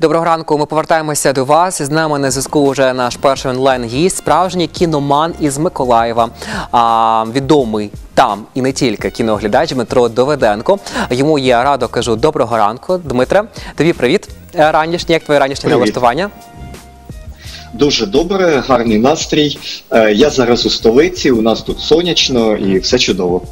Доброго ранку. Ми повертаємося до вас. З нами на зв'язку вже наш перший онлайн гість, справжній кіноман із Миколаєва. А, відомий там і не тільки кіноглядач Дмитро Доведенко. Йому я радо кажу доброго ранку. Дмитре, тобі привіт. Е, Ранішнє, як твоє ранішнє Привіт. налаштування? Дуже добре, гарний настрій. Е, Я зараз у столиці, у нас тут сонячно і все чудово.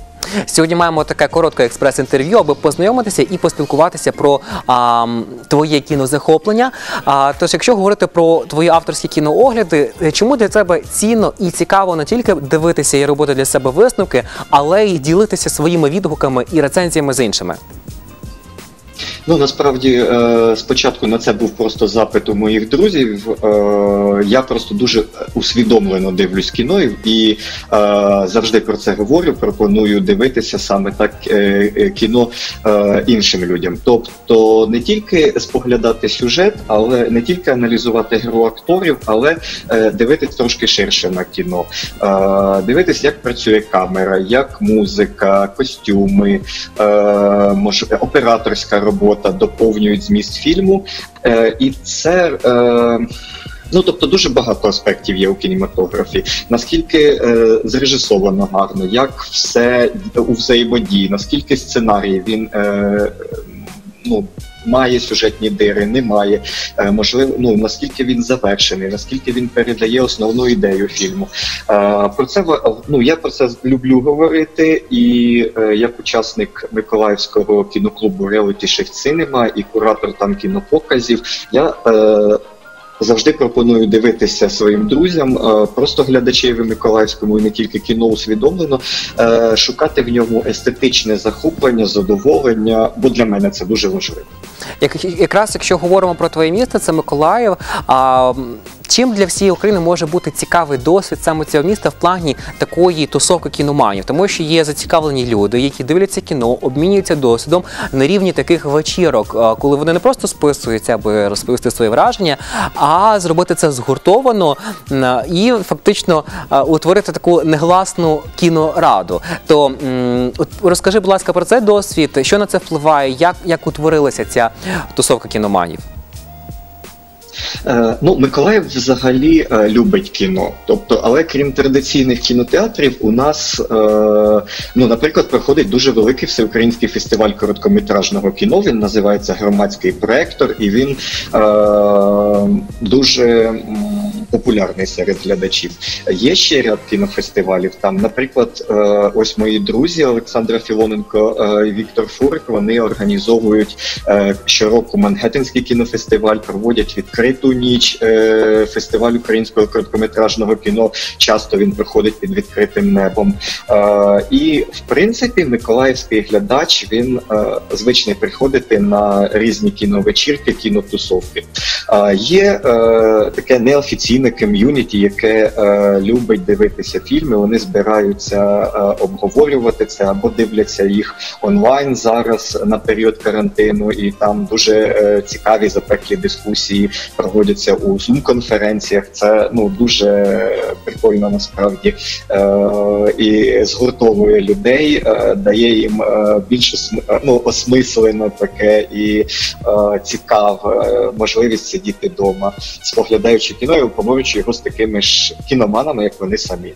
Сьогодні маємо таке коротке експрес-інтерв'ю, аби познайомитися і поспілкуватися про а, твоє кінозахоплення. А, тож, якщо говорити про твої авторські кіноогляди, е, чому для тебе цінно і цікаво не тільки дивитися і робити для себе висновки, але й ділитися своїми відгуками і рецензіями з іншими? Ну насправді е, спочатку на це був просто запит у моїх друзів. Е, Я просто дуже усвідомлено дивлюсь кіно і- е, завжди про це говорю. Пропоную дивитися саме так кіно іншим людям. Тобто не тільки споглядати сюжет, але не тільки аналізувати гру акторів, але дивитись трошки ширше на кіно. Дивитись, як працює камера, як музика, костюми, е, мож, операторська робота доповнюють зміст фільму. Е, і це. Е, Ну, тобто дуже багато аспектів є у кінематографі. Наскільки е, зрежисовано гарно, як все у взаємодії, наскільки сценарій він е, ну, має сюжетні дири, немає. Е, можливо, ну наскільки він завершений, наскільки він передає основну ідею фільму. Е, про це ну я про це люблю говорити, і е, як учасник Миколаївського кіноклубу Reality Shift Cinema і куратор там кінопоказів, я Завжди пропоную дивитися своїм друзям, е, просто глядачеві Миколаївському і не тільки кіно усвідомлено, е, шукати в ньому естетичне захоплення, задоволення, бо для мене це дуже важливо. Як, якраз якщо говоримо про твоє місто, це Миколаїв. А, чим для всієї України може бути цікавий досвід саме цього міста в плані такої тусовки кіноманів? Тому що є зацікавлені люди, які дивляться кіно, обмінюються досвідом на рівні таких вечірок, коли вони не просто списуються, аби розповісти свої враження, а зробити це згуртовано і фактично утворити таку негласну кінораду. То розкажи, будь ласка, про цей досвід, що на це впливає, як, як утворилася ця тусовка кіноманів? Е, ну, Миколаїв взагалі е, любить кіно. Тобто, але крім традиційних кінотеатрів, у нас, е, ну, наприклад, проходить дуже великий всеукраїнський фестиваль короткометражного кіно. Він називається Громадський проектор, і він дуже популярний серед глядачів. Є ще ряд кінофестивалів. Там, наприклад, е, ось мої друзі Олександра Філоненко е, і Віктор Фурик. Вони організовують е, щороку Мангеттенський кінофестиваль, проводять відкриту ніч. Фестиваль українського короткометражного кіно. Часто він проходить під відкритим небом. І в принципі, миколаївський глядач він звичний приходити на різні кіновечірки, кінотусовки. Є таке неофіційне ком'юніті, яке е, любить дивитися фільми. Вони збираються е, обговорювати це або дивляться їх онлайн зараз на період карантину, і там дуже е, цікаві запеклі дискусії проводяться у Zoom-конференціях. Це ну дуже прикольно насправді е, і згуртовує людей, е, дає їм е, більш е, ну, осмислено таке і цікаве можливість сидіти вдома, споглядаючи кіно і обговорюючи його з такими ж кіноманами, як вони самі.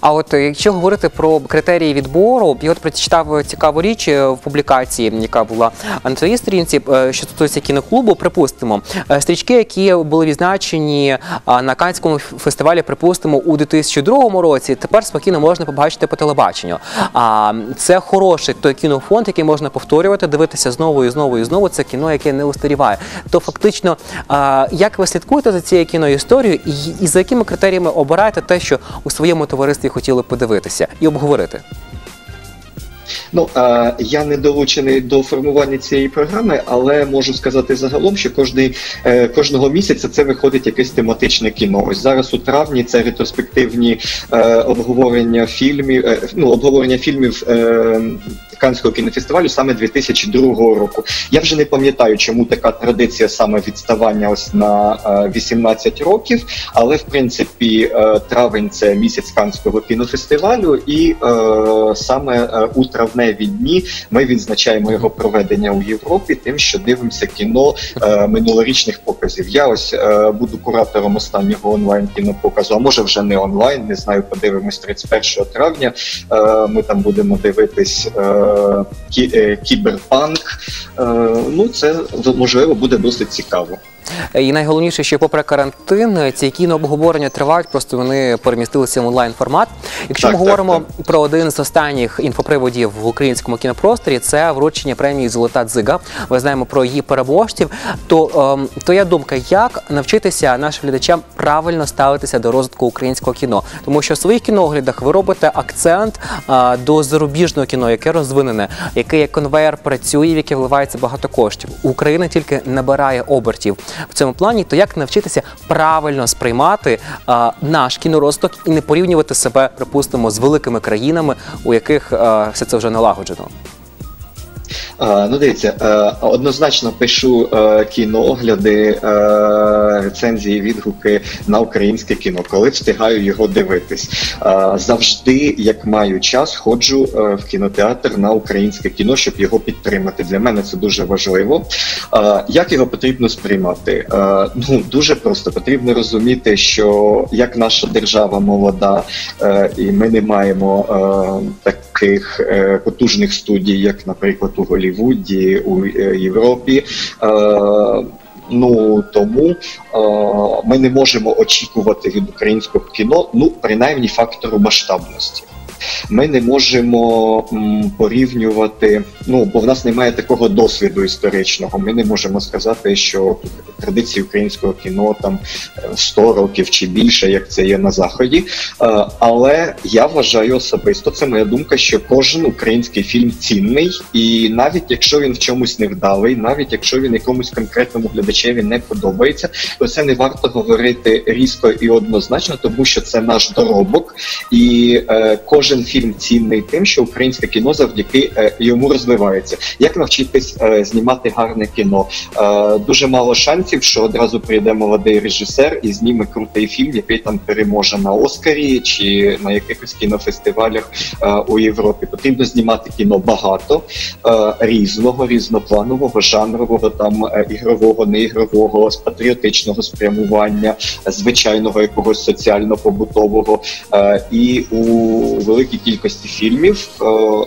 А от е, якщо говорити про критерії відбору, я от прочитав цікаву річ е, в публікації, яка була на твоїй сторінці, е, що стосується кіноклубу, припустимо, стрічки, які були відзначені на Канському фестивалі, припустимо, у 2002 році, тепер спокійно можна побачити по телебаченню. А це хороший той кінофонд, який можна повторювати, дивитися знову і знову і знову. Це кіно, яке не устаріває. То фактично, як ви слідкуєте за цією кіноісторією, і, за якими критеріями обираєте те, що у своєму товаристві хотіли подивитися і обговорити? Ну е, я не долучений до формування цієї програми, але можу сказати загалом, що кожний е, кожного місяця це виходить якесь тематичне кіно. Ось зараз у травні це ретроспективні е, обговорення фільмів, е, ну обговорення фільмів. Е, Канського кінофестивалю саме 2002 року. Я вже не пам'ятаю, чому така традиція саме відставання ось на е, 18 років, але в принципі е, травень це місяць Канського кінофестивалю, і е, саме е, у травневі дні ми відзначаємо його проведення у Європі, тим, що дивимося кіно е, минулорічних показів. Я ось е, буду куратором останнього онлайн кінопоказу, а може вже не онлайн, не знаю, подивимось 31 травня. Е, ми там будемо дивитись е, е, кіберпанк. Е, ну це можливо буде досить цікаво. І найголовніше, що попри карантин, ці кінообговорення тривають, просто вони перемістилися в онлайн формат. Якщо Так, ми так, говоримо так. про один з останніх інфоприводів в українському кінопросторі, це вручення премії Золота дзига. Ми знаємо про її переможців. То ем, твоя думка, як навчитися нашим глядачам правильно ставитися до розвитку українського кіно? Тому що в своїх кінооглядах ви робите акцент а, до зарубіжного кіно, яке розвинене, яке як конвейер працює, в яке вливається багато коштів. Україна тільки набирає обертів в цьому плані. То як навчитися правильно сприймати а, наш кіноросток і не порівнювати себе, припустимо, з великими країнами, у яких а, все це вже налагоджено? Ну, дивіться, е, однозначно пишу е, кіноогляди, е, рецензії, відгуки на українське кіно, коли встигаю його дивитись. Завжди, як маю час, ходжу в кінотеатр на українське кіно, щоб його підтримати. Для мене це дуже важливо. Як його потрібно сприймати? Ну дуже просто потрібно розуміти, що як наша держава молода, і ми не маємо е, таких е, потужних студій, як, наприклад, у Голлівуді, у е, Європі. Е, Ну тому е, ми не можемо очікувати від українського кіно, ну принаймні фактору масштабності. Ми не можемо порівнювати, ну бо в нас немає такого досвіду історичного. Ми не можемо сказати, що традиції українського кіно там е, 100 років чи більше, як це є на заході. Е, Але я вважаю особисто, це моя думка, що кожен український фільм цінний, і навіть якщо він в чомусь невдалий, навіть якщо він якомусь конкретному глядачеві не подобається, то це не варто говорити різко і однозначно, тому що це наш доробок, і е, кожен фільм цінний тим, що українське кіно завдяки е, йому розвивається. Як навчитись е, знімати гарне кіно? Е, дуже мало шансів, що одразу прийде молодий режисер і зніме крутий фільм, який там переможе на Оскарі чи на якихось кінофестивалях у Європі. Потрібно знімати кіно багато різного, різнопланового, жанрового, там ігрового, неігрового, з патріотичного спрямування, звичайного якогось соціально-побутового. І у великій кількості фільмів е,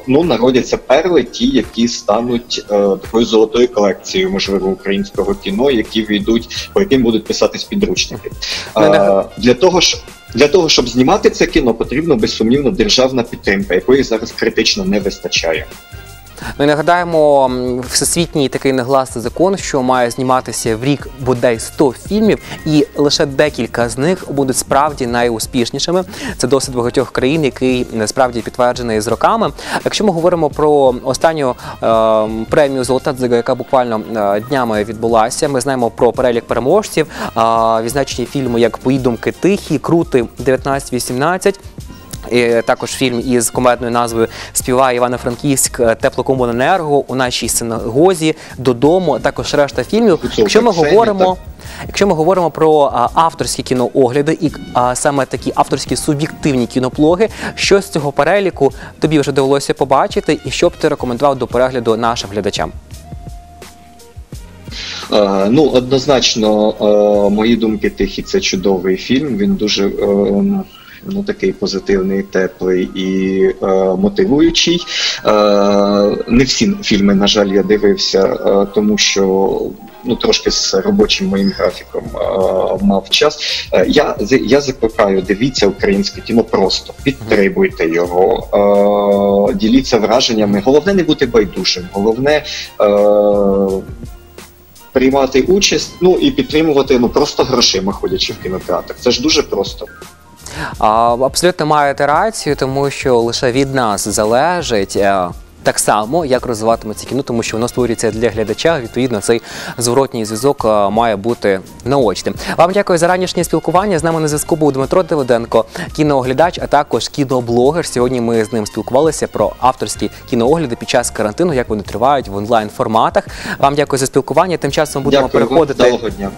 ну народяться перли, ті, які стануть е, такою золотою колекцією, можливо, українського кіно, які війдуть, по яким будуть писатись підручники. Ну, Е, для того ж. Для того щоб знімати це кіно, потрібно безсумнівно державна підтримка, якої зараз критично не вистачає. Ми нагадаємо всесвітній такий негласний закон, що має зніматися в рік бодай 100 фільмів, і лише декілька з них будуть справді найуспішнішими. Це досвід багатьох країн, який насправді підтверджений з роками. Якщо ми говоримо про останню е, премію Золота дзига, яка буквально е, днями відбулася, ми знаємо про перелік переможців, е, відзначені фільми як Поїдумки тихі, крути 19-18. І також фільм із комедною назвою Співає Івано-Франківськ Теплокомуненерго у нашій синагозі додому. Також решта фільмів. Якщо ми говоримо. Якщо ми говоримо про а, авторські кіноогляди і а, саме такі авторські суб'єктивні кіноплоги, що з цього переліку тобі вже довелося побачити, і що б ти рекомендував до перегляду нашим глядачам? Е, ну, однозначно, е, мої думки тихі це чудовий фільм. Він дуже е, ну, такий позитивний, теплий і е, мотивуючий. Е, не всі фільми, на жаль, я дивився, е, тому що. Ну, трошки з робочим моїм графіком е, мав час. Е, я, я закликаю, дивіться українське кіно просто, підтримуйте його, е, діліться враженнями. Головне не бути байдужим, головне е, приймати участь, ну і підтримувати ну просто грошима, ходячи в кінотеатр. Це ж дуже просто. Абсолютно маєте рацію, тому що лише від нас залежить. е, так само, як розвиватиметься кіно, тому що воно створюється для глядача. Відповідно, цей зворотній зв'язок е, має бути наочним. Вам дякую за ранішнє спілкування. З нами на зв'язку був Дмитро Давиденко, кінооглядач, а також кіноблогер. Сьогодні ми з ним спілкувалися про авторські кіноогляди під час карантину, як вони тривають в онлайн форматах. Вам дякую за спілкування. Тим часом будемо Дякую переходити дня.